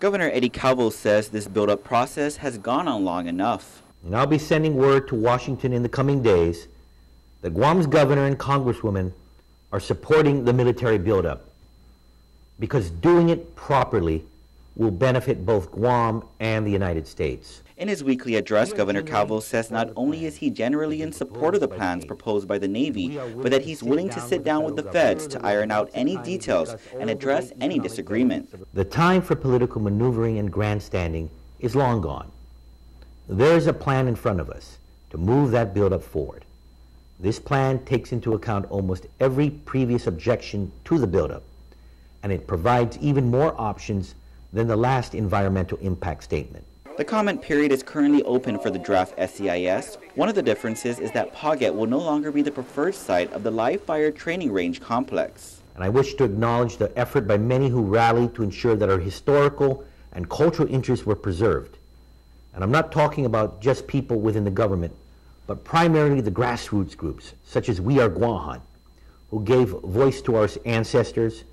Governor Eddie Calvo says this build-up process has gone on long enough. And I'll be sending word to Washington in the coming days that Guam's governor and congresswoman are supporting the military buildup because doing it properly will benefit both Guam and the United States. In his weekly address, Governor Calvo says not only is he generally in support of the plans proposed by the Navy, but that he's willing to sit down with the feds to iron out any details and address any disagreement. The time for political maneuvering and grandstanding is long gone. There is a plan in front of us to move that buildup forward. This plan takes into account almost every previous objection to the buildup, and it provides even more options than the last environmental impact statement. The comment period is currently open for the draft SEIS. One of the differences is that Pagat will no longer be the preferred site of the live fire training range complex. And I wish to acknowledge the effort by many who rallied to ensure that our historical and cultural interests were preserved. And I'm not talking about just people within the government, but primarily the grassroots groups, such as We Are Guahan, who gave voice to our ancestors,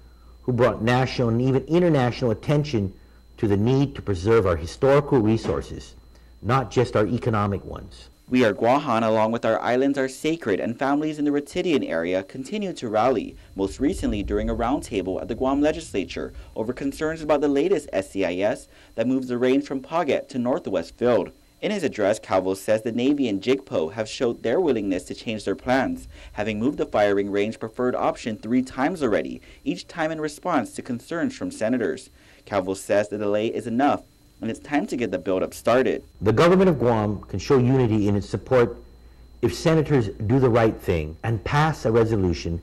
who brought national and even international attention to the need to preserve our historical resources, not just our economic ones. We Are Guahan, along with our islands, are sacred, and families in the Ritidian area continue to rally, most recently during a roundtable at the Guam legislature over concerns about the latest SEIS that moves the range from Pagat to Northwest Field. In his address, Calvo says the Navy and JIGPO have showed their willingness to change their plans, having moved the firing range preferred option three times already, each time in response to concerns from senators. Calvo says the delay is enough, and it's time to get the buildup started. The government of Guam can show unity in its support if senators do the right thing and pass a resolution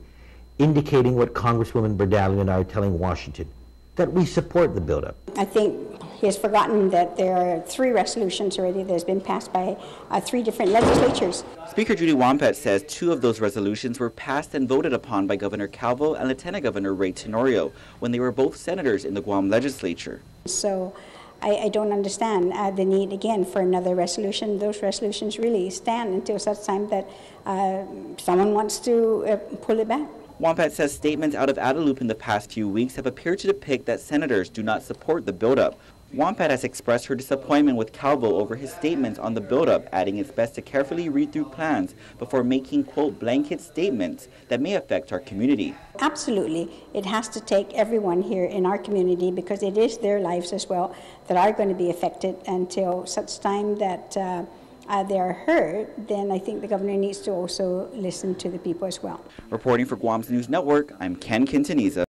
indicating what Congresswoman Bordallo and I are telling Washington, that we support the buildup. I think he has forgotten that there are three resolutions already that has been passed by uh, three different legislatures. Speaker Judy Won Pat says two of those resolutions were passed and voted upon by Governor Calvo and Lieutenant Governor Ray Tenorio when they were both senators in the Guam legislature. So I, I don't understand uh, the need again for another resolution. Those resolutions really stand until such time that uh, someone wants to uh, pull it back. Won Pat says statements out of Adelup in the past few weeks have appeared to depict that senators do not support the buildup, Won Pat has expressed her disappointment with Calvo over his statements on the buildup, adding it's best to carefully read through plans before making, quote, blanket statements that may affect our community. Absolutely. It has to take everyone here in our community because it is their lives as well that are going to be affected until such time that uh, uh, they're heard, then I think the governor needs to also listen to the people as well. Reporting for Guam's News Network, I'm Ken Quintanilla.